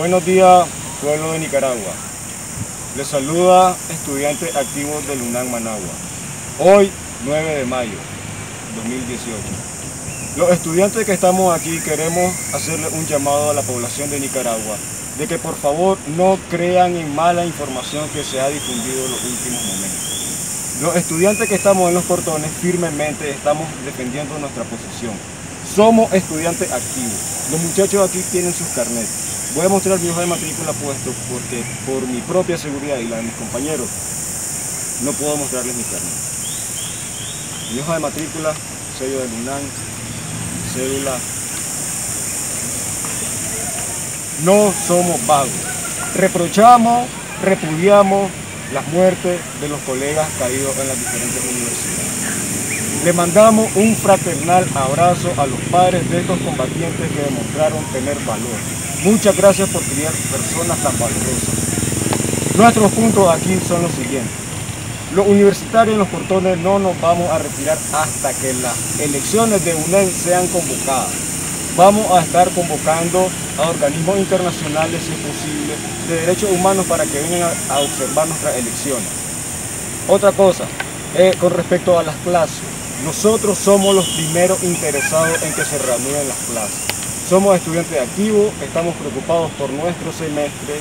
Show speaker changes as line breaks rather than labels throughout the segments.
Buenos días, pueblo de Nicaragua. Les saluda estudiante activo del UNAM Managua. Hoy, 9 de mayo 2018. Los estudiantes que estamos aquí queremos hacerle un llamado a la población de Nicaragua de que por favor no crean en mala información que se ha difundido en los últimos momentos. Los estudiantes que estamos en los portones firmemente estamos defendiendo nuestra posición. Somos estudiantes activos. Los muchachos aquí tienen sus carnets. Voy a mostrar mi hoja de matrícula puesto porque por mi propia seguridad y la de mis compañeros no puedo mostrarles mi carnet. Mi hoja de matrícula, sello de UNAM, cédula. No somos vagos. Reprochamos, repudiamos las muertes de los colegas caídos en las diferentes universidades. Le mandamos un fraternal abrazo a los padres de estos combatientes que demostraron tener valor Muchas gracias por criar personas tan valiosas. Nuestros puntos aquí son los siguientes. Los universitarios en los portones no nos vamos a retirar hasta que las elecciones de UNED sean convocadas. Vamos a estar convocando a organismos internacionales, si es posible, de derechos humanos para que vengan a, observar nuestras elecciones. Otra cosa, eh, con respecto a las clases, nosotros somos los primeros interesados en que se reanuden las clases. Somos estudiantes activos, estamos preocupados por nuestro semestre,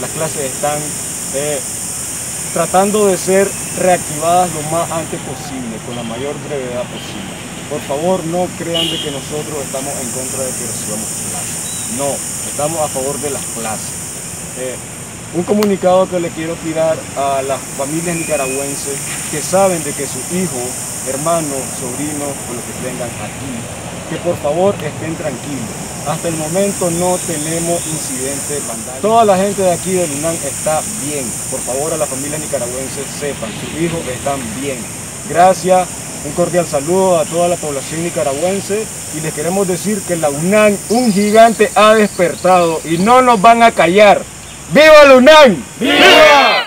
las clases están eh, tratando de ser reactivadas lo más antes posible, con la mayor brevedad posible. Por favor, no crean de que nosotros estamos en contra de que recibamos clases. No, estamos a favor de las clases. Eh, un comunicado que le quiero tirar a las familias nicaragüenses que saben de que su hijo, hermano, sobrino o lo que tengan aquí que por favor estén tranquilos. Hasta el momento no tenemos incidentes vandales. Toda la gente de aquí de Lunán está bien. Por favor a la familia nicaragüense sepan, sus hijos están bien. Gracias, un cordial saludo a toda la población nicaragüense y les queremos decir que la UNAM, un gigante ha despertado y no nos van a callar. ¡Viva la! ¡Viva!